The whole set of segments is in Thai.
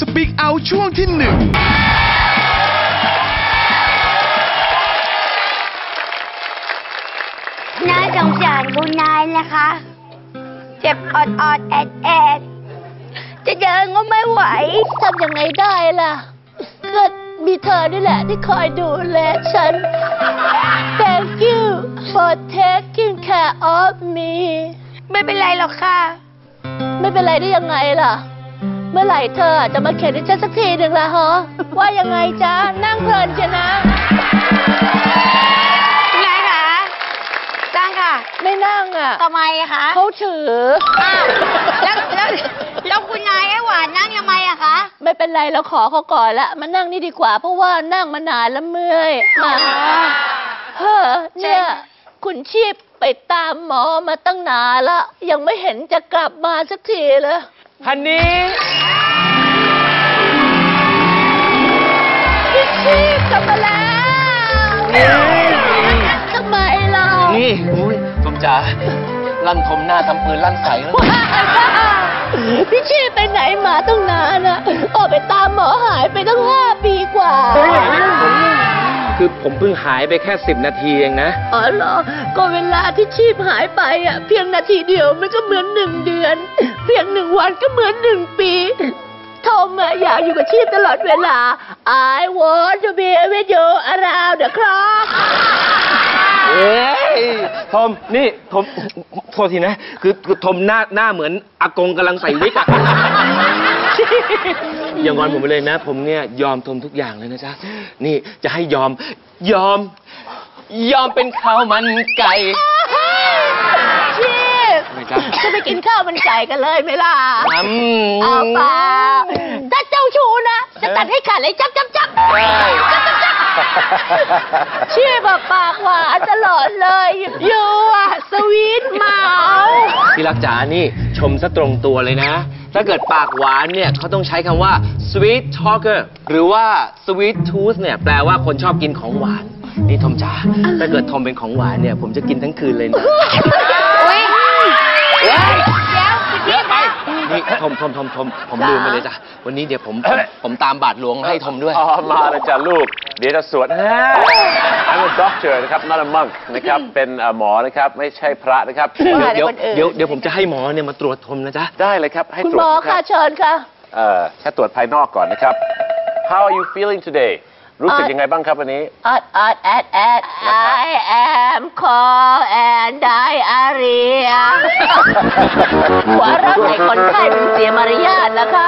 สปีกเอาช่วงที่หนึ่งน่าสงสารคุณนายนะคะ เจ็บออดออดๆแอดแอดจะเดินก็ไม่ไหวทำยังไงได้ล่ะ ก็มีเธอนี่แหละที่คอยดูแลฉัน Thank you for taking care of me ไม่เป็นไรหรอกค่ะ ไม่เป็นไรได้ยังไงล่ะ เมื่อไหร่เธอจะมาเข็นให้ฉันสักทีหนึ่งล่ะฮะว่ายังไงจ๊ะ นั่งเพลินชนะ คุณนายคะตั้งค่ะไม่นั่งอะทำไมคะเขาถือ อ้าวแล้วแล้วแล้วคุณนายให้หวานนั่งทำไมอะคะ ไม่เป็นไรเราขอเขาก่อนละมานั่งนี่ดีกว่า เพราะว่านั่งมานานแล้วเมื่อยมาเฮ้อเนี่ย คุณชีพไปตามหมอมาตั้งนานละยังไม่เห็นจะกลับมาสักทีเลยพันนี้ กลับมาแล้วทำไมเรานี่อุ้ยผมจ๋าลั่นทมหน้าทำปืนลั่นใส่แล้ว พี่ชีพไปไหนมาตั้งนานอะออกไปตามหมอหายไปตั้งห้าปีกว่า คือผมเพิ่งหายไปแค่สิบนาทีเองนะ อ๋อเหรอ ก็เวลาที่ชีพหายไปอะ เพียงนาทีเดียวมันก็เหมือนหนึ่งเดือน เพียงหนึ่งวันก็เหมือนหนึ่งปี ทอมอะอยากอยู่กับชีพตลอดเวลา I want to be with you around the clock เอ้ยทอมนี่ทอมโทษทีนะ คือคือทอมหน้าหน้าเหมือนอากงกำลังใส่วิกอะอย่างอนผมไปเลยนะ ผมเนี่ยยอมทมทุกอย่างเลยนะจ๊ะ นี่จะให้ยอมยอม ยอมเป็นข้าวมันไก่ จ๊ะจะไปกินข้าวมันไก่กันเลยไหมล่ะอืมเอาเปล่าถ้าเจ้าชู้นะจะตัดให้ขาดเลยจับจับจับใช่ชีพอะปากหวานตลอดเลยอยู่อะสวีทเมาที่รักจ๋านี่ชมซะตรงตัวเลยนะ ถ้าเกิดปากหวานเนี่ยเขาต้องใช้คำว่า sweet talker หรือว่า sweet tooth เนี่ยแปลว่าคนชอบกินของหวาน นี่ทอมจ๋าถ้าเกิดทอมเป็นของหวานเนี่ย ผมจะกินทั้งคืนเลยนะ มทอมทอมทอมผมลืมไปเลยจ้ะวันนี้เดี๋ยวผมผมผมตามบาทหลวงให้ทอมด้วย อ๋อมาเลยจ้ะลูก เดี๋ยวจะสวด I'm a doctor นะครับ not a monk นะครับ เป็นเอ่อหมอนะครับ ไม่ใช่พระนะครับ ว่าเดี๋ยวคนอื่น เดี๋ยวเดี๋ยวผมจะให้หมอเนี่ยมาตรวจทอมนะจ๊ะ ได้เลยครับ ให้คุณตรหมวอจนะคค่ะรับเชิญค่ะ เอ่อแค่ตรวจภายนอกก่อนนะครับ How are you feeling today รู้สึกอะยังไงบ้างครับวันนี้ อดอดแอดแอด I am call and diarrhea หัวเราะให้คนไข้เป็นเสียมารยาทนะคะ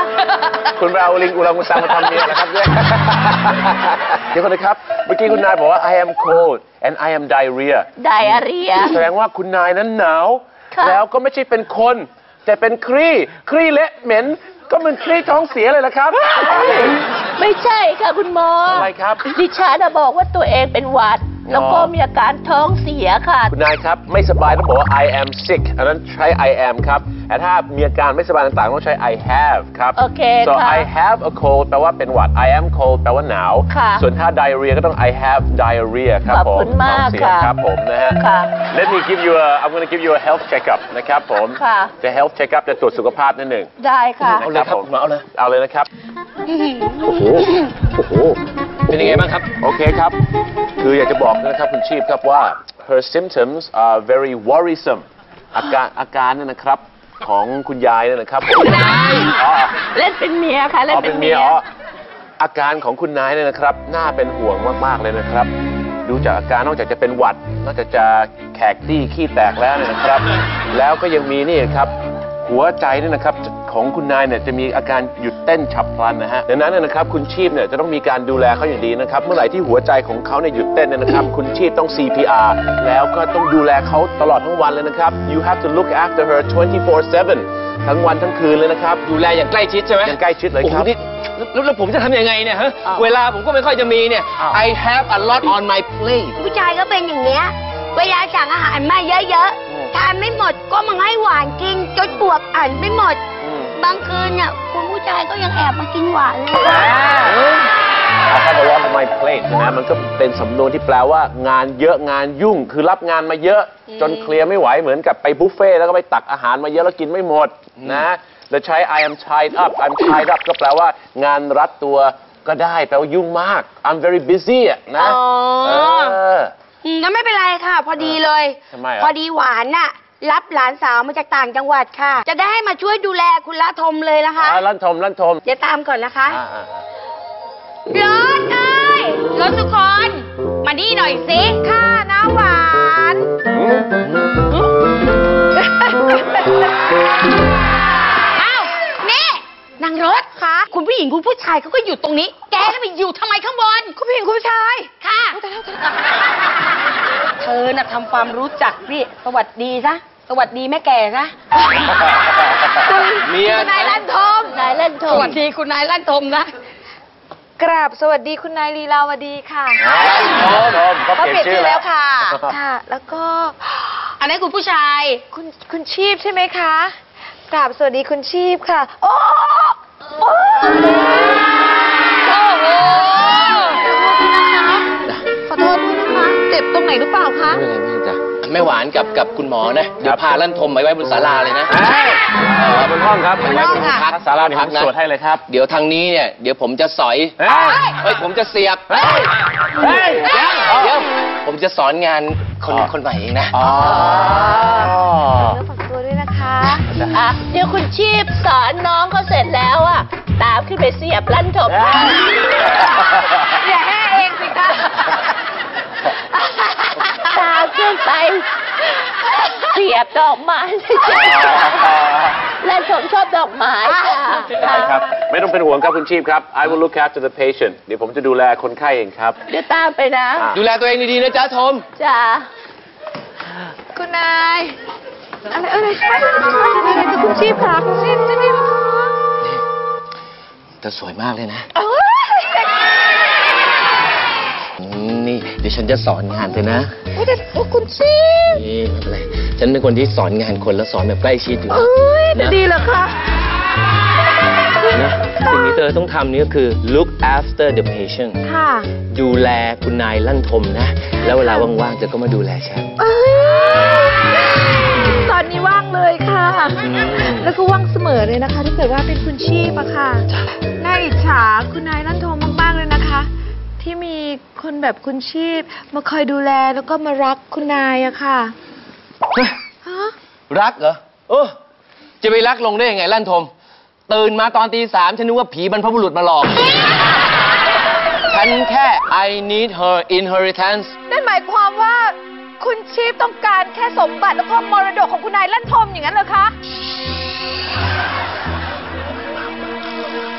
คุณไปเอาลิงอุลังอุตังมาทำเมียนะครับเนี่ย เดี๋ยวก่อนนะครับ เมื่อกี้คุณนายบอกว่า I am cold and I am diarrhea diarrhea แสดงว่าคุณนายนั้นหนาว ค่ะ แล้วก็ไม่ใช่เป็นคน แต่เป็นครี่ครี่เละเหม็น ก็เหมือนครี่ท้องเสียเลยละครับ ไม่ใช่ค่ะคุณหมออะไรครับ ดิฉันน่ะบอกว่าตัวเองเป็นหวัด แล้วก็มีอาการท้องเสียค่ะ คุณนายครับ ไม่สบายต้องบอกว่า I am sick อันนั้นใช้ I am ครับแต่ถ้ามีอาการไม่สบายต่างๆ ต้องใช้ I have ครับ โอเค so ค่ะ I have a cold แปลว่าเป็นหวัด I am cold แปลว่าหนาว ค่ะ ส่วนถ้า diarrhea ก็ต้อง I have diarrhea ครับขอบผมคุณมากท้องเสียค่ะ ครับผมนะฮะ ค่ะ Let me give you a I'm going to give you a health checkup นะครับผมค่ะ จะ health checkup จะตรวจสุขภาพนิดหนึ่งได้ค่ะ เอาเลยครับผมเอาเลย เอาเลยนะครับ โอ้โห โอ้โห เป็นยังไงบ้างครับ โอเคครับ คืออยากจะบอกนะครับคุณชีพครับว่า her symptoms are very worrisome อาการอาการเนี่ยนะครับของคุณยายเนี่ยนะครับผมอ๋อเล่นเป็นเมียค่ะเล่นอ๋อเป็เป็นนเมีเมียยอ๋ออาการของคุณนายเนี่ยนะครับน่าเป็นห่วงมากๆเลยนะครับ ดูจากอาการนอกจากจะเป็นหวัด นอกจากจะแขกตี้ขี้แตกแล้วเนี่ยนะครับ แล้วก็ยังมีนี่ครับ หัวใจเนี่ยนะครับของคุณนายเนี่ยจะมีอาการหยุดเต้นฉับพลันนะฮะดังนั้นเนยนะครับคุณชีพเนี่ยจะต้องมีการดูแลเขาอย่างดีนะครับเมื่อไหร่ที่หัวใจของเขาเนี่ยหยุดเต้นเนี่ยนะครับคุณชีพต้อง CPR แล้วก็ต้องดูแลเขาตลอดทั้งวันเลยนะครับ you have to look after her 24/7 ทั้งวันทั้งคืนเลยนะครับดูแลอย่างใกล้ชิดใช่ไหมอย่างใกล้ชิดเลยโอ้โหครับนี่แล้วแล้วผมจะทำยังไงเนี่ยฮะอ้าว เวลาผมก็ไม่ค่อยจะมีเนี่ยอ้าว I have a lot on my plate ผู้ชายก็เป็นอย่างเนี้ยเวลาสั่งอาหารมาเยอะๆ ทานไม่หมดก็มาให้หวานกินจนปวกอ่านไม่หมด อืมบางคืนเนี่ยคุณผู้ชายก็ยังแอบมากินหวานเลย I have a lot on my plate นะมันก็เป็นสำนวนที่แปลว่างานเยอะงานยุ่ง คือรับงานมาเยอะ จนเคลียร์ไม่ไหวเหมือนกับไปบุฟเฟ่ต์แล้วก็ไปตักอาหารมาเยอะแล้วกินไม่หมดนะแล้วใช้ I am tied up I'm tied up ก็แปลว่างานรัดตัวก็ได้แปลว่ายุ่งมาก I'm very busy อะนะอ๋อ เออ อืมก็ไม่เป็นไรค่ะ พอดีเลย ทำไมอะพอดีหวานน่ะ รับหลานสาวมาจากต่างจังหวัดค่ะ จะได้ให้มาช่วยดูแลคุณละทมเลยนะคะ อ่าลั่นทมลั่นทมเดี๋ยวตามก่อนนะคะอ่าอ่าอ่ารถเอ้ยรถทุกคน มานี่หน่อยสิค่ะน้ำหวานอ้าว นี่นางรถคะคุณผู้หญิงคุณผู้ชายเขาก็อยู่ตรงนี้ แกแล้วไปอยู่ทำไมข้างบน คุณผู้หญิงคุณผู้ชายค่ะ เธอน่ะทำความรู้จักนี่สวัสดีซะสวัสดีแม่แก่ซะเมียคุณนายลั่นทมนายเล่นโทสษวัสดีคุณนายลั่นทมนะ กราบสวัสดีคุณนายลีลาวดีค่ะลั่นทมเขาเปลี่ยนชื่อแล้วค่ะ ค่ะ แล้วก็ อันนั้นคุณผู้ชาย คุณคุณชีพใช่ไหมคะ กราบสวัสดีคุณชีพค่ะ โอ้โอ้ ม่หวานกับกับคุณหมอนะเดี๋ยวพาลั่นทมไปไว้บนศาลาเลยนะเอ้ยเอาบนห้องครับบนห้องค่ะพักศาลาเดี๋ยวผมสวดให้เลยครับ เดี๋ยวทางนี้เนี่ยเดี๋ยวผมจะสอยเฮ้ยเฮ้ยผมจะเสียบเฮ้ยเฮ้ยเดี๋ยวเดี๋ยวผมจะสอนงานคนอ๋อคนใหม่เองนะอ๋อเนื้อฝักตัวด้วยนะคะอะเดี๋ยวคุณชีพสอนน้องเขาเสร็จแล้วอะ ตามขึ้นไปเสียบลั่นถมอย่าแห่เองสิคะ ตามขึ้นไปเสียบดอกไม้ลั่นถมชอบดอกไม้ค่ะได้ครับ ไม่ต้องเป็นห่วงครับคุณชีพครับ I will look after the patient เดี๋ยวผมจะดูแลคนไข้เองครับ เดี๋ยวตามไปนะอะดูแลตัวเองดีๆนะจ๊ะทมจ้าคุณนายอะไรอะไรคะอะไรกับคุณชีพคะคุณชีพจะนี่เหรอคะเธอสวยมากเลยนะอืมนี่เดี๋ยวฉันจะสอนงานเธอนะโอ้ย แต่โอ้คุณชีพนี่ไม่เป็นไรฉันเป็นคนที่สอนงานคนแล้วสอนแบบใกล้ชิดอยู่เอ้ยจะดีเหรอคะ นะสิ่งที่เธอต้องทำนี่ก็คือ look after the patient ค่ะดูแลคุณนายลั่นทมนะ แล้วเวลาว่างๆเธอก็มาดูแลฉัน เอ้ยตอนนี้ว่างเลยค่ะ อืม แล้วก็ว่างเสมอเลยนะคะ ถ้าเกิดว่าเป็นคุณชีพอะค่ะ น่าอิจฉาคุณนายลั่นทมม ที่มีคนแบบคุณชีพ มาคอยดูแลแล้วก็มารักคุณนายอะค่ะฮะรักเหรอเออจะไปรักลงได้ยังไงลั่นทม ตื่นมาตอนตีสามฉันนึกว่าผีบรรพบุรุษมาหลอก ฉันแค่ I need her inheritance นั่นหมายความว่า คุณชีพต้องการแค่สมบัติแล้วก็มรดกของคุณนายลั่นทมอย่างนั้นเหรอคะ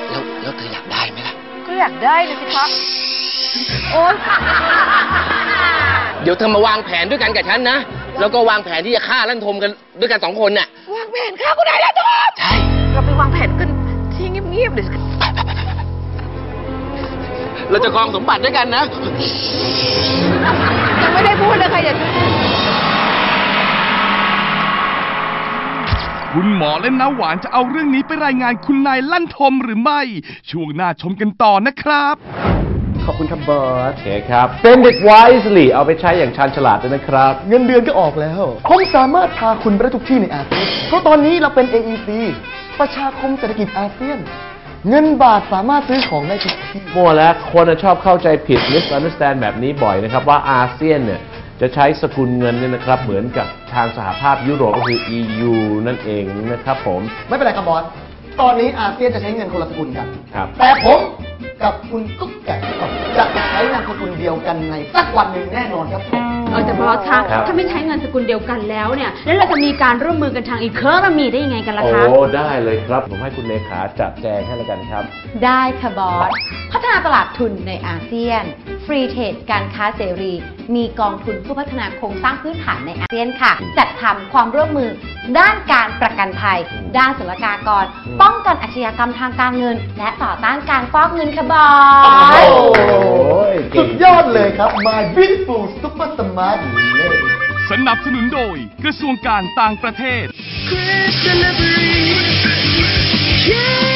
แล้วแล้วเธออยากได้ไหมล่ะ ก็อยากได้เลยสิคะ โอ๊ยเดี๋ยวเธอมาวางแผนด้วยกันกับฉันนะ แล้วก็วางแผนที่จะฆ่าลั่นทมกันด้วยกันสองคนน่ะ วางแผนฆ่าคุณนายลั่นทมใช่ เราไปวางแผนกันที่เงียบๆเลยสิคะเราจะครองสมบัติด้วยกันนะ ยังไม่ได้พูดเลยค่ะอย่าคุณหมอและน้าหวานจะเอาเรื่องนี้ไปรายงานคุณนายลั่นทมหรือไม่ ช่วงหน้าชมกันต่อนะครับ ขอบคุณครับบอส โอเคครับ Spend it wisely เอาไปใช้อย่างชาญฉลาดด้วยนะครับ เงินเดือนก็ออกแล้วผมสามารถพาคุณไปได้ทุกที่ในอาเซียน เพราะตอนนี้เราเป็น AEC ประชาคมเศรษฐกิจอาเซียน เงินบาทสามารถซื้อของได้ทุกที่ มั่วแล้วคนน่ะชอบเข้าใจผิด misunderstand แบบนี้บ่อยนะครับ ว่าอาเซียนเนี่ยจะใช้สกุลเงินเนี่ยนะครับ เหมือนกับทางสหภาพยุโรปก็คือ EU นั่นเองนะครับผม ไม่เป็นไรครับ boss ตอนนี้อาเซียนจะใช้เงินคนละสกุลกัน ครับ แต่ผมกับคุณตุ๊กแก จะใช้นามสกุลเดียวกันในสักวันหนึ่งแน่นอนครับผม เออแต่ boss คะครับ ถ้าไม่ใช้เงินสกุลเดียวกันแล้วเนี่ย แล้วเราจะมีการร่วมมือกันทาง economy ได้ยังไงกันล่ะโอ้คะได้เลยครับ ผมให้คุณเลขาจัดแจงให้แล้วกันครับ ได้ค่ะ boss พัฒนาตลาดทุนในอาเซียน free trade การค้าเสรี มีกองทุนเพื่อพัฒนาโครงสร้างพื้นฐานในอาเซียนค่ะ จัดทำความร่วมมือด้านการประกันภัย ด้านศุลกากร ป้องกันอาชญากรรมทางการเงิน และต่อต้านการฟอกเงินค่ะ boss โอ้ยเก่งดยอดเลยครับ My Beautiful Super Smart Lady สนับสนุนโดยกระทรวงการต่างประเทศ Chris Delivery. Yeah.